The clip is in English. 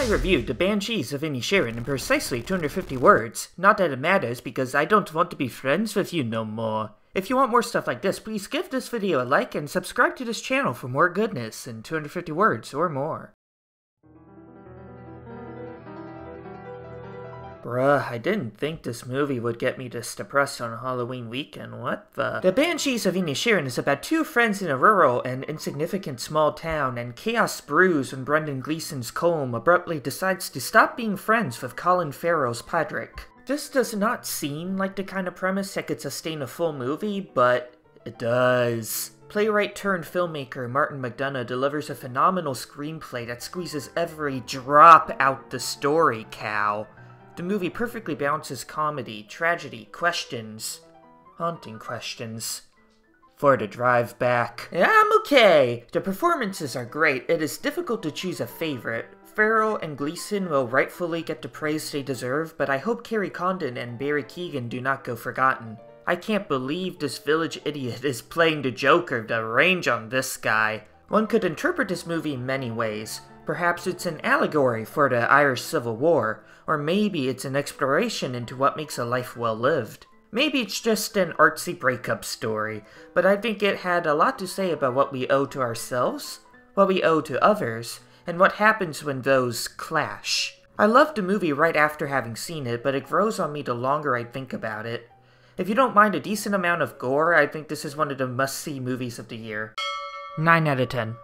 I reviewed The Banshees of Inisherin in precisely 250 words. Not that it matters, because I don't want to be friends with you no more. If you want more stuff like this, please give this video a like and subscribe to this channel for more goodness in 250 words or more. Bruh, I didn't think this movie would get me this depressed on Halloween weekend, what the? The Banshees of Inisherin is about two friends in a rural and insignificant small town, and chaos brews when Brendan Gleeson's Colm abruptly decides to stop being friends with Colin Farrell's Patrick. This does not seem like the kind of premise that could sustain a full movie, but it does. Playwright turned filmmaker Martin McDonagh delivers a phenomenal screenplay that squeezes every drop out the story, cow. The movie perfectly balances comedy, tragedy, questions, haunting questions. For the drive back. I'm okay. The performances are great. It is difficult to choose a favorite. Farrell and Gleeson will rightfully get the praise they deserve, but I hope Kerry Condon and Barry Keoghan do not go forgotten. I can't believe this village idiot is playing the Joker. The range on this guy. One could interpret this movie many ways. Perhaps it's an allegory for the Irish Civil War, or maybe it's an exploration into what makes a life well lived. Maybe it's just an artsy breakup story, but I think it had a lot to say about what we owe to ourselves, what we owe to others, and what happens when those clash. I loved the movie right after having seen it, but it grows on me the longer I think about it. If you don't mind a decent amount of gore, I think this is one of the must-see movies of the year. 9 out of 10.